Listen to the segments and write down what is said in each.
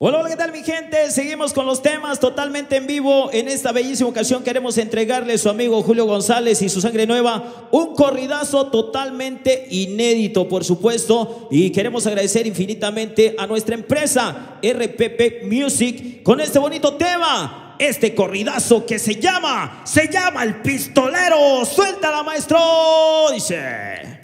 Hola, hola, ¿qué tal mi gente? Seguimos con los temas totalmente en vivo. En esta bellísima ocasión queremos entregarle a su amigo Julio González y su sangre nueva un corridazo totalmente inédito, por supuesto. Y queremos agradecer infinitamente a nuestra empresa RPP Music con este bonito tema. Este corridazo que se llama, se llama El Pistolero. Suéltala, maestro. Dice.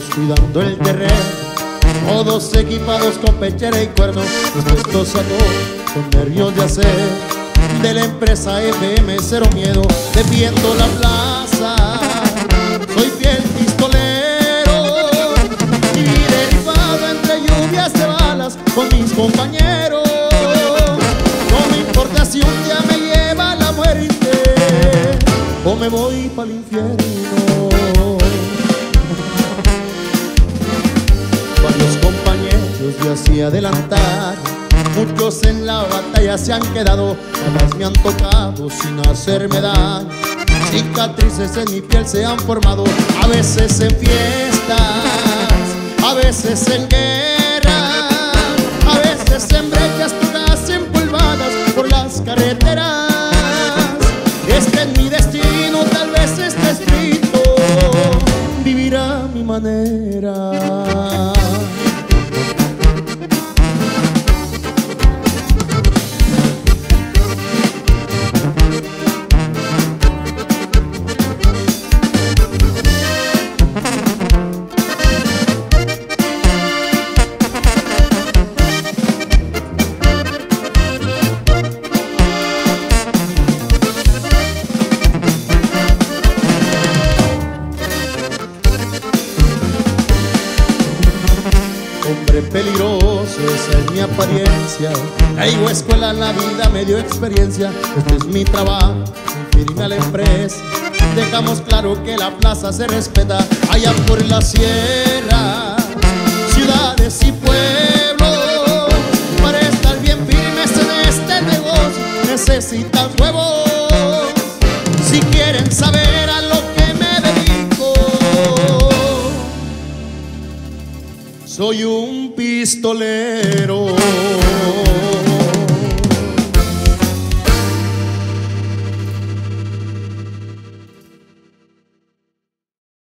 Cuidando el terreno, todos equipados con pechera y cuernos, dispuestos a todo, con nervios de hacer de la empresa FM Cero Miedo, defiendo la plaza. Soy fiel pistolero y derivado entre lluvias de balas con mis compañeros. No me importa si un día me lleva la muerte o me voy para el infierno. Y adelantar. Muchos en la batalla se han quedado, jamás me han tocado sin hacerme daño. Cicatrices en mi piel se han formado, a veces en fiestas, a veces en guerra, a veces en brechas todas empolvadas por las carreteras. Es que en mi destino tal vez esté escrito vivir a mi manera. Hombre peligroso, esa es mi apariencia. Traigo escuela, la vida me dio experiencia. Este es mi trabajo, firme a la empresa. Dejamos claro que la plaza se respeta allá por la sierra, ciudades y soy un pistolero.